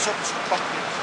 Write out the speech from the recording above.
sobre os compartimentos.